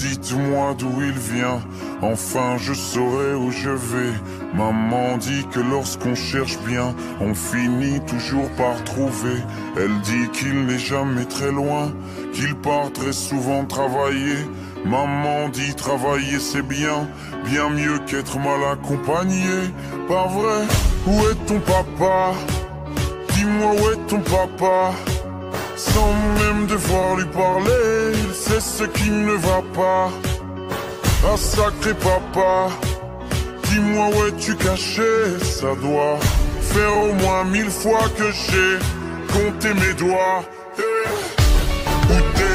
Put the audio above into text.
dites-moi d'où il vient. Enfin, je saurai où je vais. Maman dit que lorsqu'on cherche bien, on finit toujours par trouver. Elle dit qu'il n'est jamais très loin, qu'il part très souvent travailler. Maman dit travailler c'est bien, bien mieux qu'être mal accompagné. Pas vrai? Où est ton papa? Dis-moi où est ton papa? Sans même devoir lui parler, ce qui ne va pas. Ah sacré papa, dis-moi où es-tu caché Ça doit faire au moins mille fois que j'ai compté mes doigts. Eh.